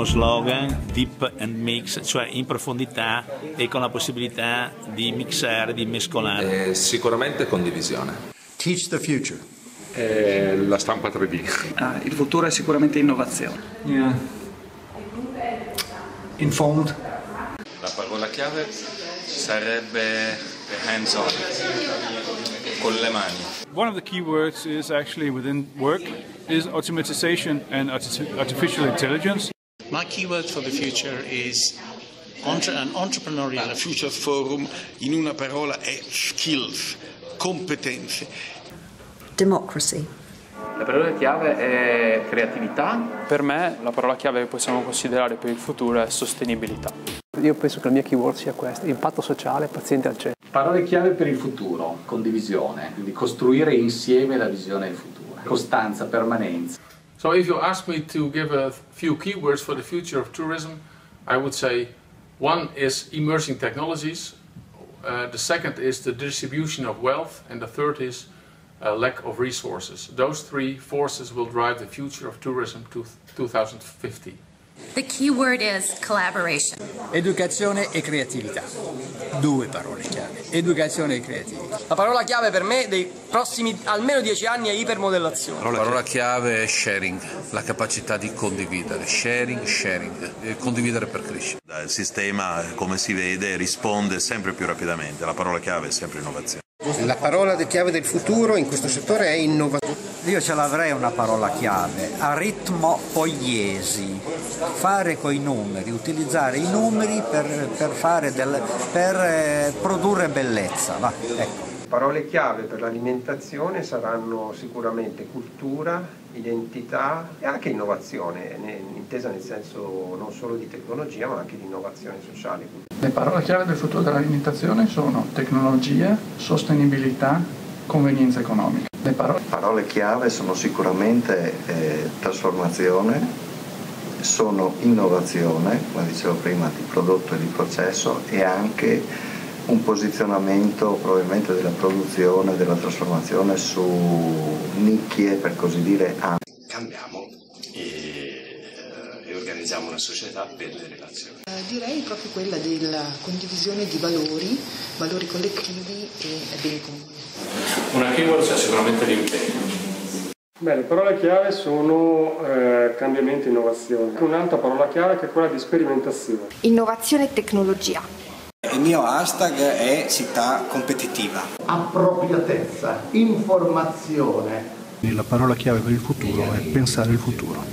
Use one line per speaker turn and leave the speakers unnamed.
uno slogan deep and mix, cioè in profondità e con la possibilità di mixare, di mescolare.
Eh, sicuramente condivisione.
Teach the future.
Eh, la stampa 3D.
Ah, il futuro è sicuramente innovazione.
Yeah. Informed.
La parola chiave sarebbe hands on, con le mani.
One of the key words is actually within work is automatization and artificial intelligence.
My keyword for the future is entre- an entrepreneurial future forum in una parola è skills, competenze.
Democracy.
La parola chiave è creatività.
Per me la parola chiave che possiamo considerare per il futuro è sostenibilità.
Io penso che la mia keyword sia questa, impatto sociale, paziente al centro.
Parole chiave per il futuro, condivisione, quindi costruire insieme la visione del futuro, costanza, permanenza.
So if you ask me to give a few keywords for the future of tourism, I would say one is emerging technologies, uh, the second is the distribution of wealth, and the third is a lack of resources. Those three forces will drive the future of tourism to 2050.
The key word is collaboration.
Educazione e creatività. Due parole chiave. Educazione e creatività.
La parola chiave per me dei prossimi almeno dieci anni è ipermodellazione.
La parola chiave è sharing, la capacità di condividere. Sharing, sharing. E condividere per crescere.
Il sistema, come si vede, risponde sempre più rapidamente. La parola chiave è sempre innovazione.
La parola chiave del futuro in questo settore è innovazione.
Io ce l'avrei una parola chiave, aritmopoiesi, fare coi numeri, utilizzare i numeri per, per, del, per eh, produrre bellezza. Va, ecco.
Parole chiave per l'alimentazione saranno sicuramente cultura, identità e anche innovazione, intesa nel senso non solo di tecnologia ma anche di innovazione sociale.
Le parole chiave del futuro dell'alimentazione sono tecnologia, sostenibilità, convenienza economica.
Le parole, parole chiave sono sicuramente eh, trasformazione, sono innovazione, come dicevo prima, di prodotto e di processo e anche un posizionamento probabilmente della produzione, della trasformazione su nicchie per così dire ampie.
Cambiamo e, e, organizziamo una società per le relazioni.
Eh, direi proprio quella della condivisione di valori, valori collettivi e beni comuni.
Una keyword è sicuramente l'impegno.
Beh, le parole chiave sono eh, cambiamento e innovazione. Un'altra parola chiave che è quella di sperimentazione.
Innovazione e tecnologia.
Il mio hashtag è città competitiva.
Appropriatezza, informazione.
La parola chiave per il futuro è pensare il futuro.